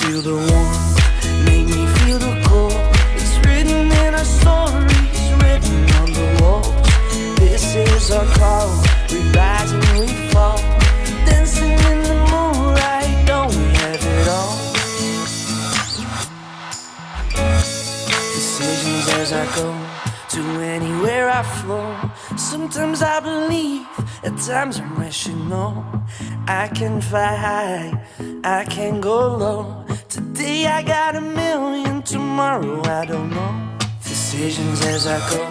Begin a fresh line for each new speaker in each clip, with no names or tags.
feel the warmth, make me feel the cold. It's written in our stories, written on the walls. This is our call. We rise and we fall. Dancing in the moonlight, don't we have it all? Decisions as I go to anywhere I flow. Sometimes I believe, at times I'm rational. I can fly high, I can go low. Today I got a million, tomorrow I don't know. Decisions as I go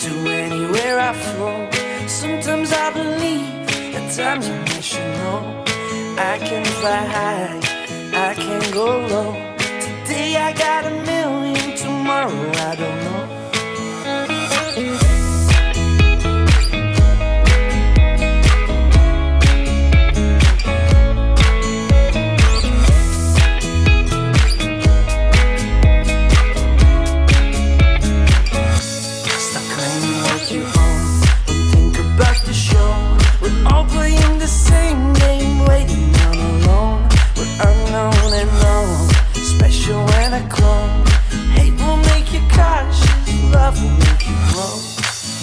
to anywhere I flow. Sometimes I believe, at times I'm rational. I can fly high, I can go low. Today I got a million, tomorrow I don't Love will make you grow,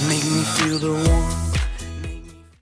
make me feel the warmth.